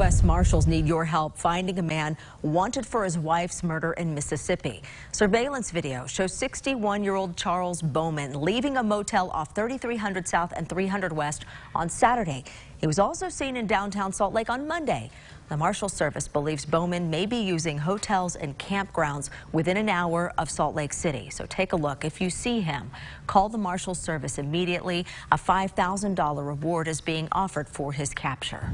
U.S. Marshals need your help finding a man wanted for his wife's murder in Mississippi. Surveillance video shows 61-year-old Charles Bowman leaving a motel off 3300 South and 300 West on Saturday. He was also seen in downtown Salt Lake on Monday. The Marshal Service believes Bowman may be using hotels and campgrounds within an hour of Salt Lake City. So take a look. If you see him, call the Marshal Service immediately. A $5,000 reward is being offered for his capture.